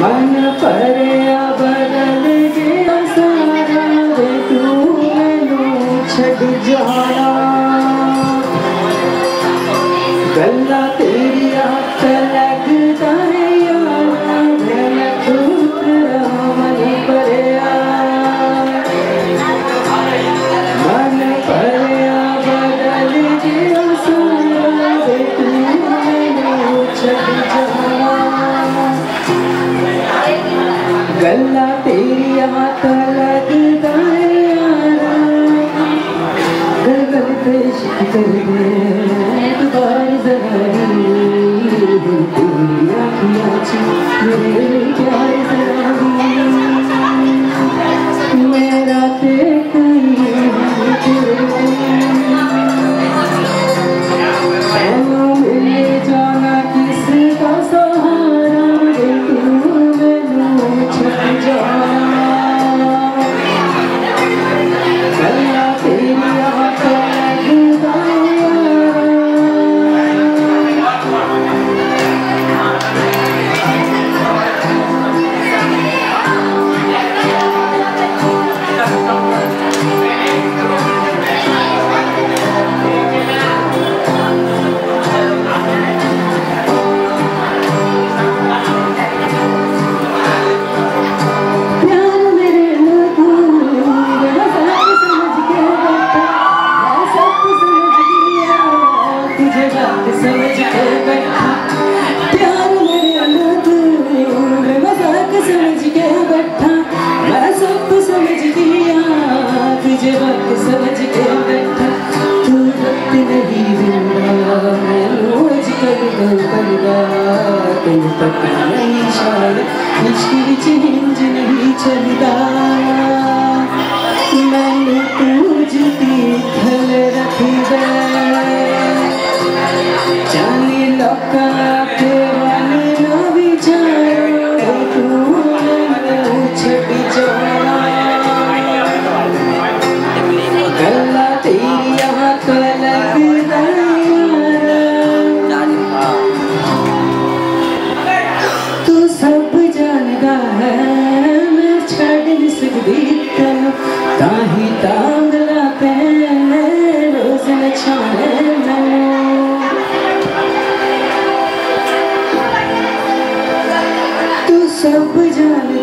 मन पर बदल गया सारा वे तू मैनू छड़ जाना। लगदा है तेरी हाथ लगदा है यारा गल गल पे इश्क कर दे दोबारा जरा तेरी आँखियाँ च मेरे प्यार कर करगा तुम तक नहीं शायद इश्क विच हिंज नहीं चलदा मैनू तूज दी थल रख दे जानी लोका